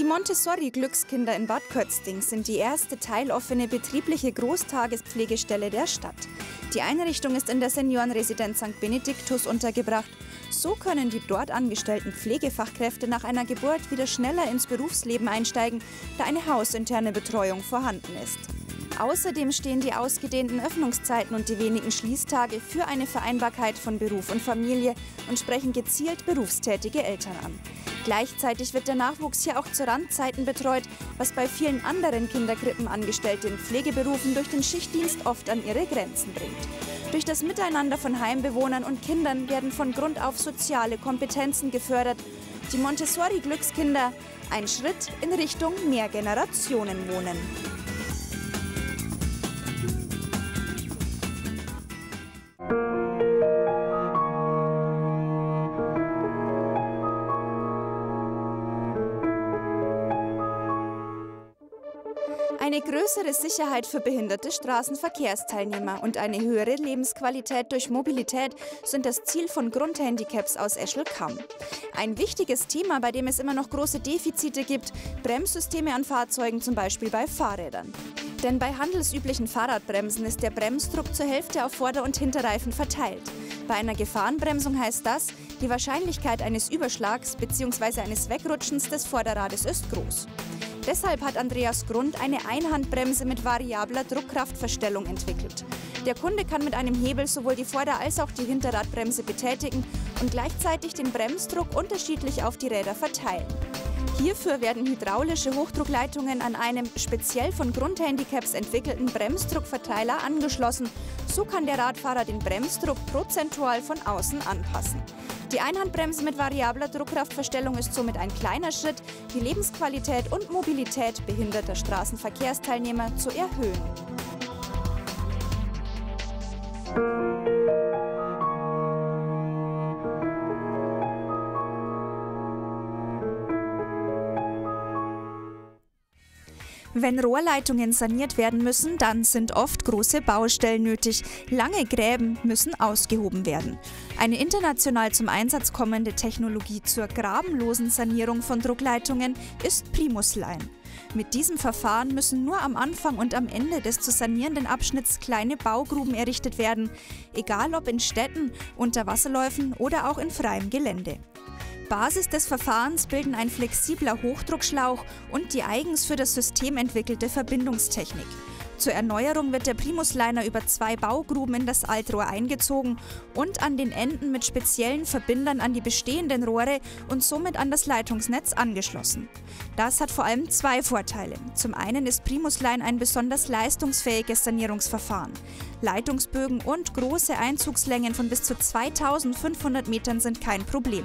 Die Montessori-Glückskinder in Bad Kötzding sind die erste teiloffene betriebliche Großtagespflegestelle der Stadt. Die Einrichtung ist in der Seniorenresidenz St. Benediktus untergebracht. So können die dort angestellten Pflegefachkräfte nach einer Geburt wieder schneller ins Berufsleben einsteigen, da eine hausinterne Betreuung vorhanden ist. Außerdem stehen die ausgedehnten Öffnungszeiten und die wenigen Schließtage für eine Vereinbarkeit von Beruf und Familie und sprechen gezielt berufstätige Eltern an. Gleichzeitig wird der Nachwuchs hier auch zu Randzeiten betreut, was bei vielen anderen Kinderkrippenangestellten in Pflegeberufen durch den Schichtdienst oft an ihre Grenzen bringt. Durch das Miteinander von Heimbewohnern und Kindern werden von Grund auf soziale Kompetenzen gefördert. Die Montessori-Glückskinder ein Schritt in Richtung Mehrgenerationenwohnen. Eine größere Sicherheit für behinderte Straßenverkehrsteilnehmer und eine höhere Lebensqualität durch Mobilität sind das Ziel von Grundhandicaps aus Eschelkamm. Ein wichtiges Thema, bei dem es immer noch große Defizite gibt, Bremssysteme an Fahrzeugen, zum Beispiel bei Fahrrädern. Denn bei handelsüblichen Fahrradbremsen ist der Bremsdruck zur Hälfte auf Vorder- und Hinterreifen verteilt. Bei einer Gefahrenbremsung heißt das, die Wahrscheinlichkeit eines Überschlags bzw. eines Wegrutschens des Vorderrades ist groß. Deshalb hat Andreas Grund eine Einhandbremse mit variabler Druckkraftverstellung entwickelt. Der Kunde kann mit einem Hebel sowohl die Vorder- als auch die Hinterradbremse betätigen und gleichzeitig den Bremsdruck unterschiedlich auf die Räder verteilen. Hierfür werden hydraulische Hochdruckleitungen an einem speziell von Grundhandicaps entwickelten Bremsdruckverteiler angeschlossen. So kann der Radfahrer den Bremsdruck prozentual von außen anpassen. Die Einhandbremse mit variabler Druckkraftverstellung ist somit ein kleiner Schritt, die Lebensqualität und Mobilität behinderter Straßenverkehrsteilnehmer zu erhöhen. Wenn Rohrleitungen saniert werden müssen, dann sind oft große Baustellen nötig. Lange Gräben müssen ausgehoben werden. Eine international zum Einsatz kommende Technologie zur grabenlosen Sanierung von Druckleitungen ist Primusline. Mit diesem Verfahren müssen nur am Anfang und am Ende des zu sanierenden Abschnitts kleine Baugruben errichtet werden, egal ob in Städten, unter Wasserläufen oder auch in freiem Gelände. Basis des Verfahrens bilden ein flexibler Hochdruckschlauch und die eigens für das System entwickelte Verbindungstechnik. Zur Erneuerung wird der Primusliner über zwei Baugruben in das Altrohr eingezogen und an den Enden mit speziellen Verbindern an die bestehenden Rohre und somit an das Leitungsnetz angeschlossen. Das hat vor allem zwei Vorteile. Zum einen ist Primusline ein besonders leistungsfähiges Sanierungsverfahren. Leitungsbögen und große Einzugslängen von bis zu 2500 Metern sind kein Problem.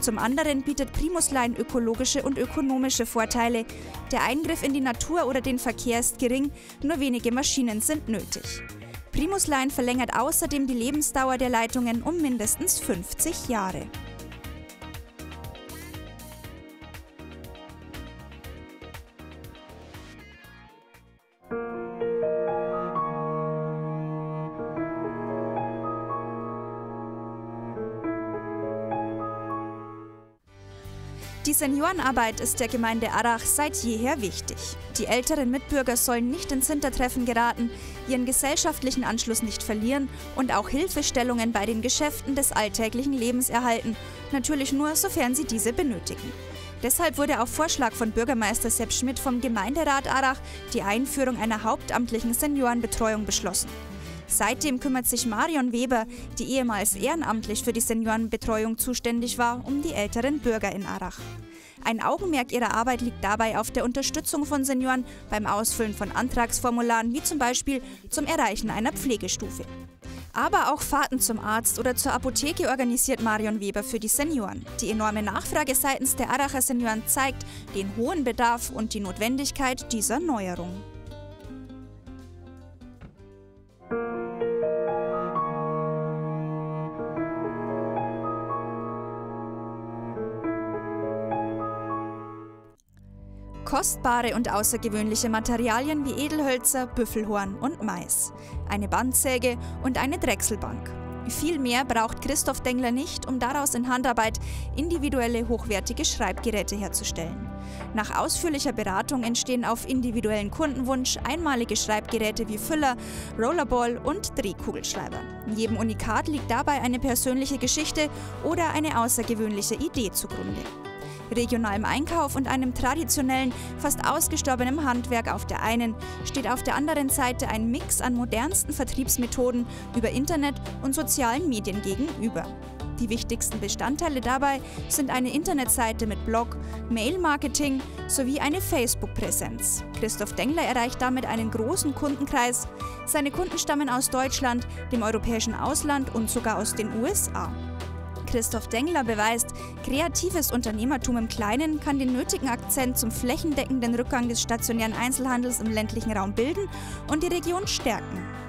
Zum anderen bietet Primusline ökologische und ökonomische Vorteile. Der Eingriff in die Natur oder den Verkehr ist gering, nur wenige Maschinen sind nötig. Primusline verlängert außerdem die Lebensdauer der Leitungen um mindestens 50 Jahre. Seniorenarbeit ist der Gemeinde Arach seit jeher wichtig. Die älteren Mitbürger sollen nicht ins Hintertreffen geraten, ihren gesellschaftlichen Anschluss nicht verlieren und auch Hilfestellungen bei den Geschäften des alltäglichen Lebens erhalten, natürlich nur, sofern sie diese benötigen. Deshalb wurde auf Vorschlag von Bürgermeister Sepp Schmidt vom Gemeinderat Arach die Einführung einer hauptamtlichen Seniorenbetreuung beschlossen. Seitdem kümmert sich Marion Weber, die ehemals ehrenamtlich für die Seniorenbetreuung zuständig war, um die älteren Bürger in Arach. Ein Augenmerk ihrer Arbeit liegt dabei auf der Unterstützung von Senioren beim Ausfüllen von Antragsformularen, wie zum Beispiel zum Erreichen einer Pflegestufe. Aber auch Fahrten zum Arzt oder zur Apotheke organisiert Marion Weber für die Senioren. Die enorme Nachfrage seitens der Aracher Senioren zeigt den hohen Bedarf und die Notwendigkeit dieser Neuerung. Kostbare und außergewöhnliche Materialien wie Edelhölzer, Büffelhorn und Mais, eine Bandsäge und eine Drechselbank. Viel mehr braucht Christoph Dengler nicht, um daraus in Handarbeit individuelle hochwertige Schreibgeräte herzustellen. Nach ausführlicher Beratung entstehen auf individuellen Kundenwunsch einmalige Schreibgeräte wie Füller, Rollerball und Drehkugelschreiber. In jedem Unikat liegt dabei eine persönliche Geschichte oder eine außergewöhnliche Idee zugrunde regionalem Einkauf und einem traditionellen, fast ausgestorbenen Handwerk auf der einen, steht auf der anderen Seite ein Mix an modernsten Vertriebsmethoden über Internet und sozialen Medien gegenüber. Die wichtigsten Bestandteile dabei sind eine Internetseite mit Blog, Mail-Marketing sowie eine Facebook-Präsenz. Christoph Dengler erreicht damit einen großen Kundenkreis. Seine Kunden stammen aus Deutschland, dem europäischen Ausland und sogar aus den USA. Christoph Dengler beweist, kreatives Unternehmertum im Kleinen kann den nötigen Akzent zum flächendeckenden Rückgang des stationären Einzelhandels im ländlichen Raum bilden und die Region stärken.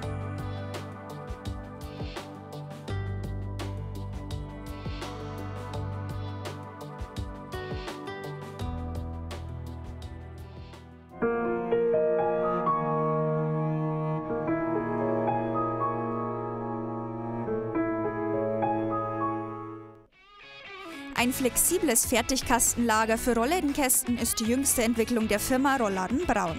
Ein flexibles Fertigkastenlager für Rolllädenkästen ist die jüngste Entwicklung der Firma Rollladen Braun.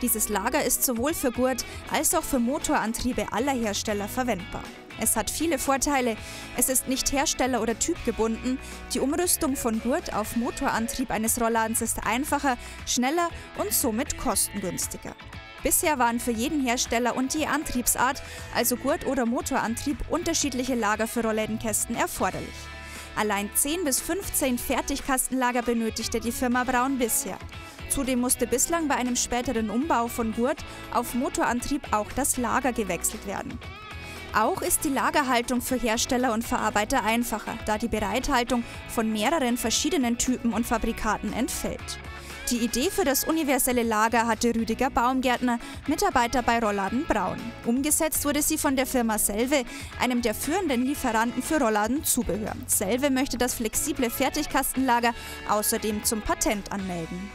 Dieses Lager ist sowohl für Gurt als auch für Motorantriebe aller Hersteller verwendbar. Es hat viele Vorteile. Es ist nicht hersteller- oder typgebunden. Die Umrüstung von Gurt auf Motorantrieb eines Rollladens ist einfacher, schneller und somit kostengünstiger. Bisher waren für jeden Hersteller und je Antriebsart, also Gurt- oder Motorantrieb, unterschiedliche Lager für Rolllädenkästen erforderlich. Allein 10 bis 15 Fertigkastenlager benötigte die Firma Braun bisher. Zudem musste bislang bei einem späteren Umbau von Gurt auf Motorantrieb auch das Lager gewechselt werden. Auch ist die Lagerhaltung für Hersteller und Verarbeiter einfacher, da die Bereithaltung von mehreren verschiedenen Typen und Fabrikaten entfällt. Die Idee für das universelle Lager hatte Rüdiger Baumgärtner, Mitarbeiter bei Rollladen Braun. Umgesetzt wurde sie von der Firma Selve, einem der führenden Lieferanten für Rolladenzubehör. Selve möchte das flexible Fertigkastenlager außerdem zum Patent anmelden.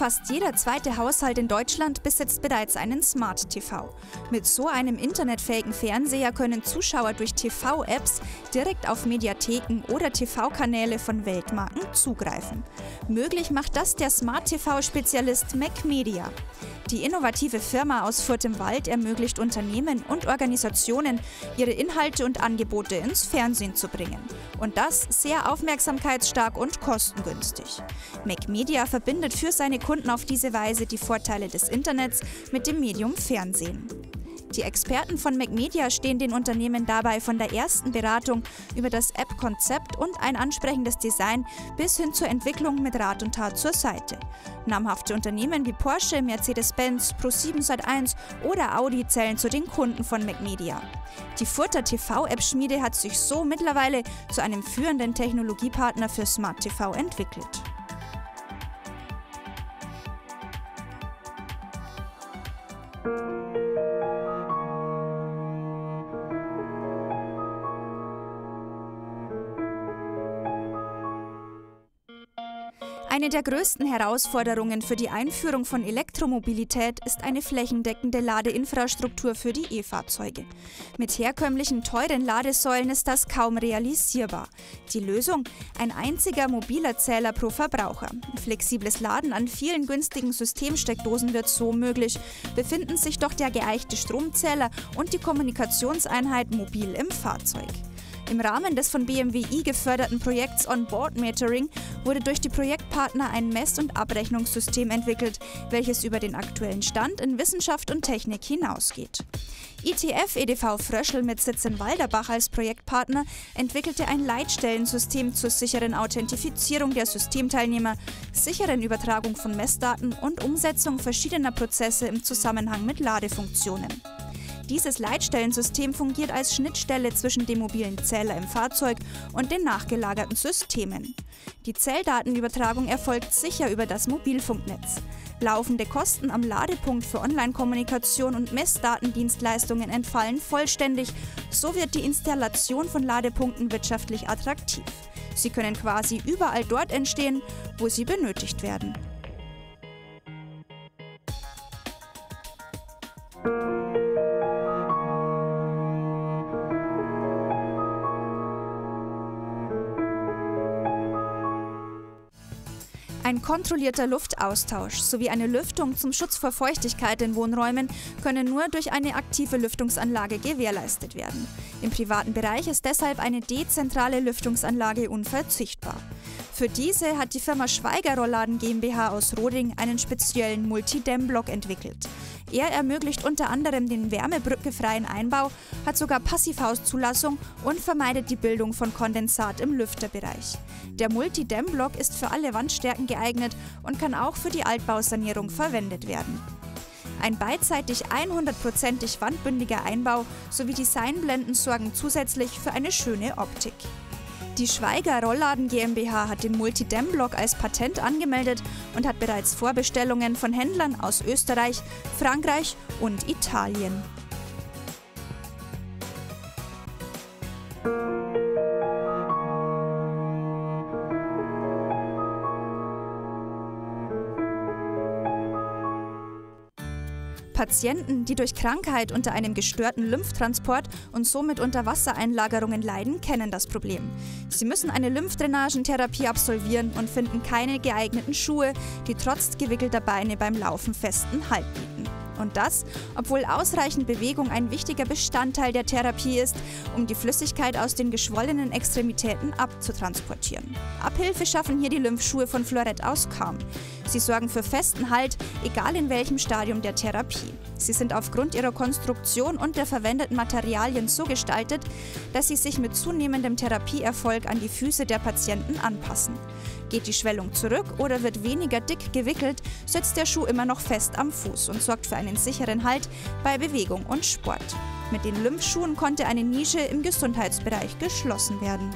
Fast jeder zweite Haushalt in Deutschland besitzt bereits einen Smart TV. Mit so einem internetfähigen Fernseher können Zuschauer durch TV-Apps direkt auf Mediatheken oder TV-Kanäle von Weltmarken zugreifen. Möglich macht das der Smart TV-Spezialist MacMedia. Die innovative Firma aus Furt im Wald ermöglicht Unternehmen und Organisationen, ihre Inhalte und Angebote ins Fernsehen zu bringen. Und das sehr aufmerksamkeitsstark und kostengünstig. MacMedia verbindet für seine Kunden auf diese Weise die Vorteile des Internets mit dem Medium Fernsehen. Die Experten von MacMedia stehen den Unternehmen dabei von der ersten Beratung über das App-Konzept und ein ansprechendes Design bis hin zur Entwicklung mit Rat und Tat zur Seite. Namhafte Unternehmen wie Porsche, Mercedes-Benz, Pro7 Sat1 oder Audi zählen zu den Kunden von MacMedia. Die Furter TV-App-Schmiede hat sich so mittlerweile zu einem führenden Technologiepartner für Smart TV entwickelt. Der größten Herausforderungen für die Einführung von Elektromobilität ist eine flächendeckende Ladeinfrastruktur für die E-Fahrzeuge. Mit herkömmlichen teuren Ladesäulen ist das kaum realisierbar. Die Lösung? Ein einziger mobiler Zähler pro Verbraucher. Flexibles Laden an vielen günstigen Systemsteckdosen wird so möglich, befinden sich doch der geeichte Stromzähler und die Kommunikationseinheit mobil im Fahrzeug. Im Rahmen des von BMW i geförderten Projekts On-Board Metering wurde durch die Projektpartner ein Mess- und Abrechnungssystem entwickelt, welches über den aktuellen Stand in Wissenschaft und Technik hinausgeht. ITF EDV Fröschel mit Sitz in Walderbach als Projektpartner entwickelte ein Leitstellensystem zur sicheren Authentifizierung der Systemteilnehmer, sicheren Übertragung von Messdaten und Umsetzung verschiedener Prozesse im Zusammenhang mit Ladefunktionen. Dieses Leitstellensystem fungiert als Schnittstelle zwischen dem mobilen Zähler im Fahrzeug und den nachgelagerten Systemen. Die Zelldatenübertragung erfolgt sicher über das Mobilfunknetz. Laufende Kosten am Ladepunkt für Online-Kommunikation und Messdatendienstleistungen entfallen vollständig, so wird die Installation von Ladepunkten wirtschaftlich attraktiv. Sie können quasi überall dort entstehen, wo sie benötigt werden. Ein kontrollierter Luftaustausch sowie eine Lüftung zum Schutz vor Feuchtigkeit in Wohnräumen können nur durch eine aktive Lüftungsanlage gewährleistet werden. Im privaten Bereich ist deshalb eine dezentrale Lüftungsanlage unverzichtbar. Für diese hat die Firma Schweiger Rollladen GmbH aus Roding einen speziellen Multidämm-Block entwickelt. Er ermöglicht unter anderem den wärmebrückefreien Einbau, hat sogar Passivhauszulassung und vermeidet die Bildung von Kondensat im Lüfterbereich. Der Multi-Dämm-Block ist für alle Wandstärken geeignet und kann auch für die Altbausanierung verwendet werden. Ein beidseitig 100%ig wandbündiger Einbau sowie Designblenden sorgen zusätzlich für eine schöne Optik. Die Schweiger Rollladen GmbH hat den Multi-Dämm-Block als Patent angemeldet und hat bereits Vorbestellungen von Händlern aus Österreich, Frankreich und Italien. Patienten, die durch Krankheit unter einem gestörten Lymphtransport und somit unter Wassereinlagerungen leiden, kennen das Problem. Sie müssen eine Lymphdrainagentherapie absolvieren und finden keine geeigneten Schuhe, die trotz gewickelter Beine beim Laufen festen Halt bieten. Und das, obwohl ausreichend Bewegung ein wichtiger Bestandteil der Therapie ist, um die Flüssigkeit aus den geschwollenen Extremitäten abzutransportieren. Abhilfe schaffen hier die Lymphschuhe von Florett aus kaum. Sie sorgen für festen Halt, egal in welchem Stadium der Therapie. Sie sind aufgrund ihrer Konstruktion und der verwendeten Materialien so gestaltet, dass sie sich mit zunehmendem Therapieerfolg an die Füße der Patienten anpassen. Geht die Schwellung zurück oder wird weniger dick gewickelt, sitzt der Schuh immer noch fest am Fuß und sorgt für einen sicheren Halt bei Bewegung und Sport. Mit den Lymphschuhen konnte eine Nische im Gesundheitsbereich geschlossen werden.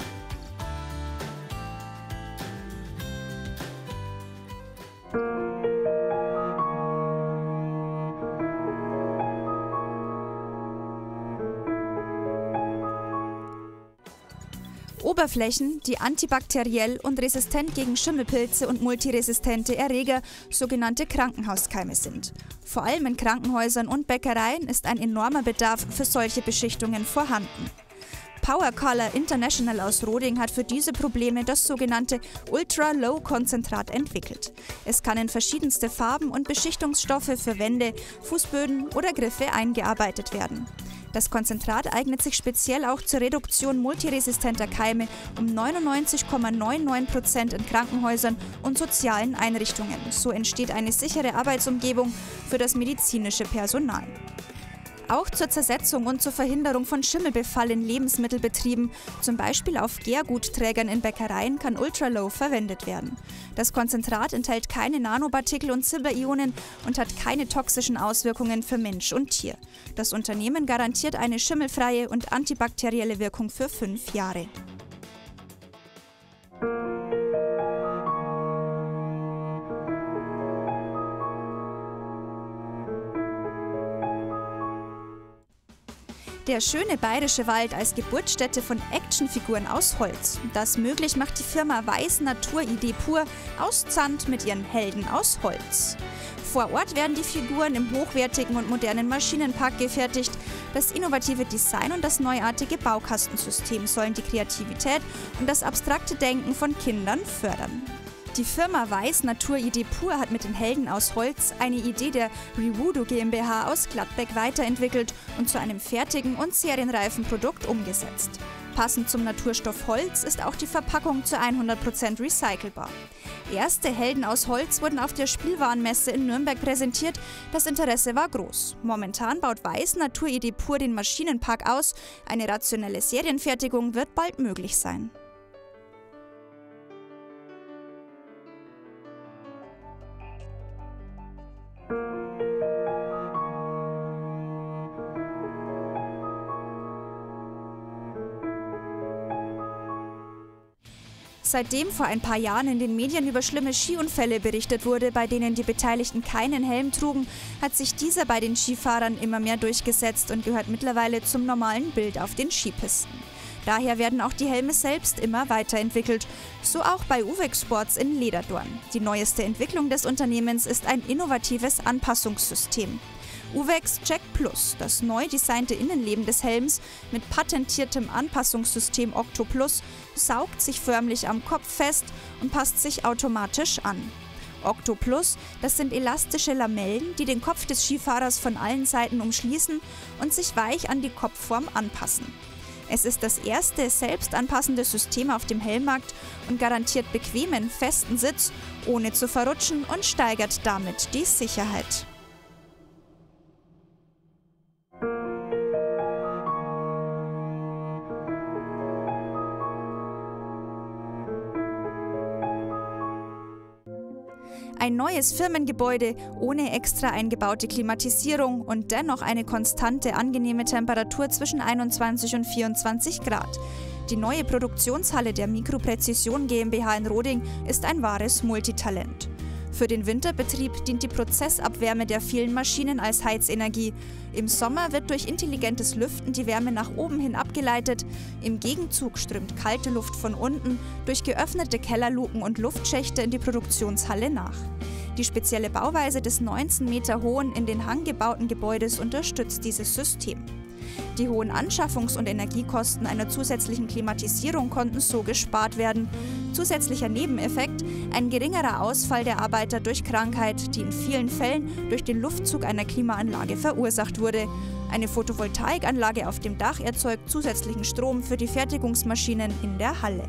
Oberflächen, die antibakteriell und resistent gegen Schimmelpilze und multiresistente Erreger, sogenannte Krankenhauskeime sind. Vor allem in Krankenhäusern und Bäckereien ist ein enormer Bedarf für solche Beschichtungen vorhanden. Power Color International aus Roding hat für diese Probleme das sogenannte Ultra-Low-Konzentrat entwickelt. Es kann in verschiedenste Farben und Beschichtungsstoffe für Wände, Fußböden oder Griffe eingearbeitet werden. Das Konzentrat eignet sich speziell auch zur Reduktion multiresistenter Keime um 99,99 Prozent in Krankenhäusern und sozialen Einrichtungen. So entsteht eine sichere Arbeitsumgebung für das medizinische Personal. Auch zur Zersetzung und zur Verhinderung von Schimmelbefall in Lebensmittelbetrieben, zum Beispiel auf Gärgutträgern in Bäckereien, kann Ultralow verwendet werden. Das Konzentrat enthält keine Nanopartikel und Silberionen und hat keine toxischen Auswirkungen für Mensch und Tier. Das Unternehmen garantiert eine schimmelfreie und antibakterielle Wirkung für fünf Jahre. Der schöne bayerische Wald als Geburtsstätte von Actionfiguren aus Holz. Das möglich macht die Firma Weiß Natur Idee pur aus Zand mit ihren Helden aus Holz. Vor Ort werden die Figuren im hochwertigen und modernen Maschinenpark gefertigt. Das innovative Design und das neuartige Baukastensystem sollen die Kreativität und das abstrakte Denken von Kindern fördern. Die Firma Weiß Natur Idee Pur hat mit den Helden aus Holz eine Idee der Rewudo GmbH aus Gladbeck weiterentwickelt und zu einem fertigen und serienreifen Produkt umgesetzt. Passend zum Naturstoff Holz ist auch die Verpackung zu 100% recycelbar. Erste Helden aus Holz wurden auf der Spielwarenmesse in Nürnberg präsentiert. Das Interesse war groß. Momentan baut Weiß Naturidee Pur den Maschinenpark aus. Eine rationelle Serienfertigung wird bald möglich sein. Seitdem vor ein paar Jahren in den Medien über schlimme Skiunfälle berichtet wurde, bei denen die Beteiligten keinen Helm trugen, hat sich dieser bei den Skifahrern immer mehr durchgesetzt und gehört mittlerweile zum normalen Bild auf den Skipisten. Daher werden auch die Helme selbst immer weiterentwickelt. So auch bei Uvex Sports in Lederdorn. Die neueste Entwicklung des Unternehmens ist ein innovatives Anpassungssystem. Uvex Check Plus, das neu designte Innenleben des Helms mit patentiertem Anpassungssystem Octo Plus, saugt sich förmlich am Kopf fest und passt sich automatisch an. Octo Plus, das sind elastische Lamellen, die den Kopf des Skifahrers von allen Seiten umschließen und sich weich an die Kopfform anpassen. Es ist das erste selbstanpassende System auf dem Helmmarkt und garantiert bequemen, festen Sitz, ohne zu verrutschen und steigert damit die Sicherheit. Ein neues Firmengebäude ohne extra eingebaute Klimatisierung und dennoch eine konstante, angenehme Temperatur zwischen 21 und 24 Grad. Die neue Produktionshalle der Mikropräzision GmbH in Roding ist ein wahres Multitalent. Für den Winterbetrieb dient die Prozessabwärme der vielen Maschinen als Heizenergie. Im Sommer wird durch intelligentes Lüften die Wärme nach oben hin abgeleitet. Im Gegenzug strömt kalte Luft von unten durch geöffnete Kellerluken und Luftschächte in die Produktionshalle nach. Die spezielle Bauweise des 19 Meter hohen, in den Hang gebauten Gebäudes unterstützt dieses System. Die hohen Anschaffungs- und Energiekosten einer zusätzlichen Klimatisierung konnten so gespart werden. Zusätzlicher Nebeneffekt, ein geringerer Ausfall der Arbeiter durch Krankheit, die in vielen Fällen durch den Luftzug einer Klimaanlage verursacht wurde. Eine Photovoltaikanlage auf dem Dach erzeugt zusätzlichen Strom für die Fertigungsmaschinen in der Halle.